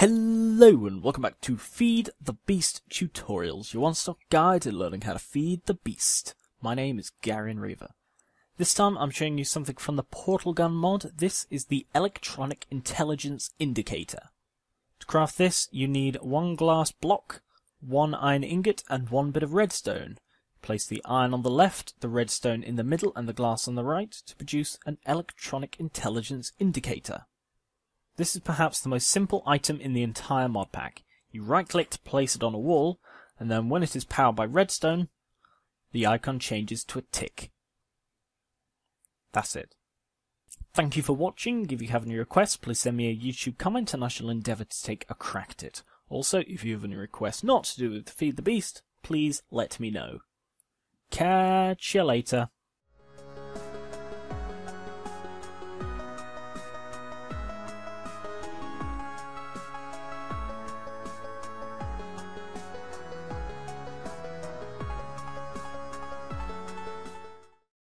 Hello and welcome back to Feed the Beast Tutorials, your one-stop guide to learning how to feed the beast. My name is Garion Reaver. This time I'm showing you something from the Portal Gun mod. This is the Electronic Intelligence Indicator. To craft this, you need one glass block, one iron ingot, and one bit of redstone. Place the iron on the left, the redstone in the middle, and the glass on the right to produce an Electronic Intelligence Indicator. This is perhaps the most simple item in the entire mod pack. You right click to place it on a wall, and then when it is powered by redstone, the icon changes to a tick. That's it. Thank you for watching. If you have any requests, please send me a YouTube comment and I shall endeavour to take a crack at it. Also, if you have any requests not to do with Feed the Beast, please let me know. Catch you later.